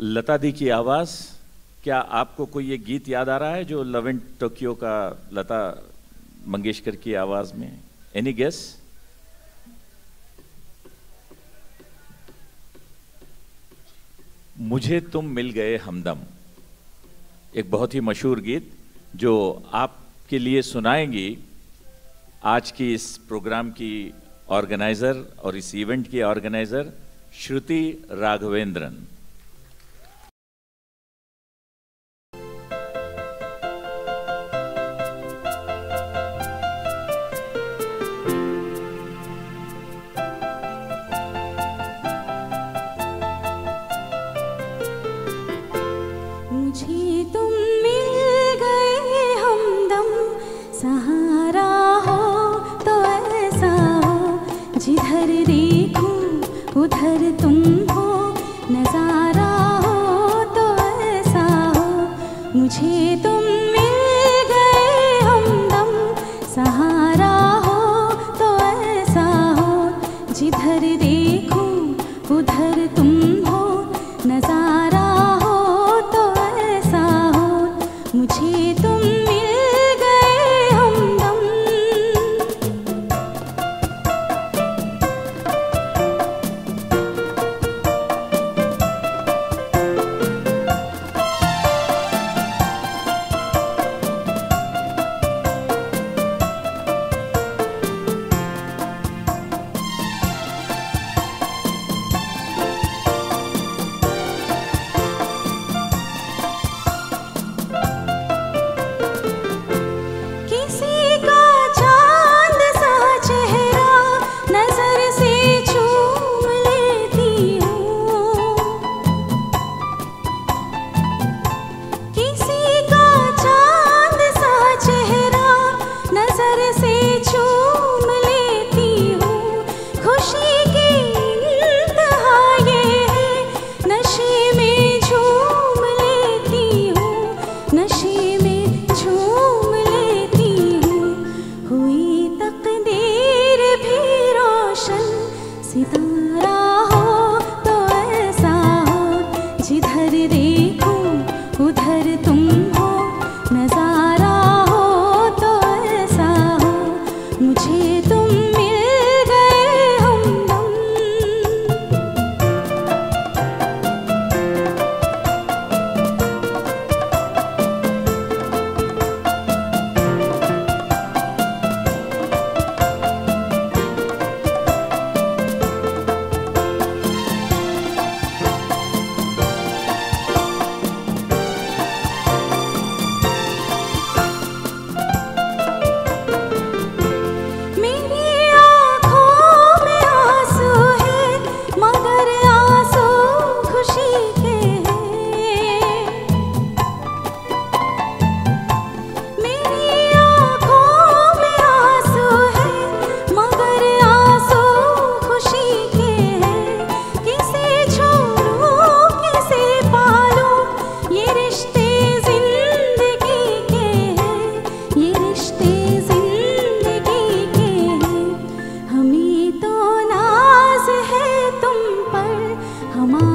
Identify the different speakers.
Speaker 1: लता दी की आवाज़, क्या आपको कोई ये गीत याद आ रहा है जो लव इन टोक्यो का लता मंगेशकर की आवाज़ में? एनी गेस मुझे तुम मिल गए हमदम। एक बहुत ही मशहूर गीत जो आपके लिए सुनाएँगी आज की इस प्रोग्राम की ऑर्गेनाइज़र और इस इवेंट की ऑर्गेनाइज़र श्रुति राघवेंद्रन।
Speaker 2: मुझे तुम मिल गए हमदम सहारा हो तो ऐसा हो। जिधर देखूँ, उधर तुम हो। नज़ारा हो तो ऐसा हो। मुझे तुम हो हमारा